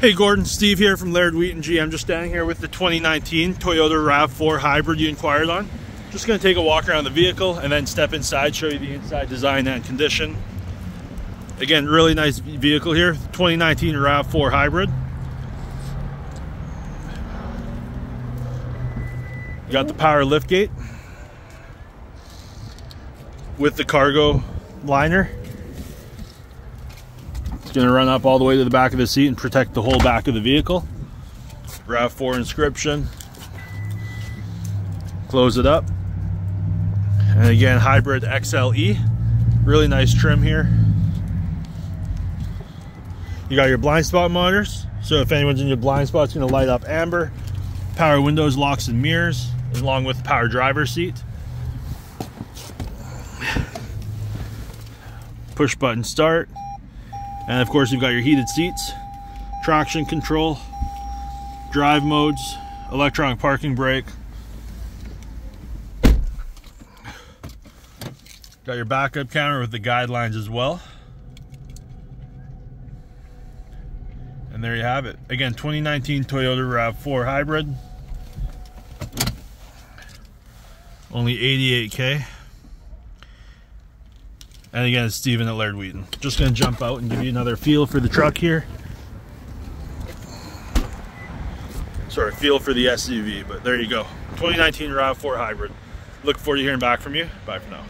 Hey Gordon, Steve here from Laird Wheaton GM. Just standing here with the 2019 Toyota RAV4 Hybrid you inquired on. Just going to take a walk around the vehicle and then step inside, show you the inside design and condition. Again, really nice vehicle here, 2019 RAV4 Hybrid. You got the power liftgate with the cargo liner. It's going to run up all the way to the back of the seat and protect the whole back of the vehicle. RAV4 inscription. Close it up. And again, hybrid XLE. Really nice trim here. You got your blind spot monitors. So if anyone's in your blind spot, it's going to light up amber. Power windows, locks, and mirrors, along with power driver seat. Push button start. And of course, you've got your heated seats, traction control, drive modes, electronic parking brake. Got your backup camera with the guidelines as well. And there you have it. Again, 2019 Toyota RAV4 Hybrid. Only 88K. And again, it's Steven at Laird Wheaton. Just to jump out and give you another feel for the truck here. Sorry, feel for the SUV, but there you go. 2019 RAV4 Hybrid. Look forward to hearing back from you. Bye for now.